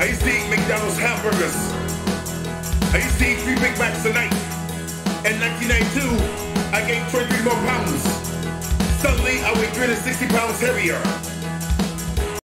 I used to eat McDonald's hamburgers. I used to eat three Big Macs a night. In 1992, I gained 23 more pounds. Suddenly, I weighed 360 pounds heavier.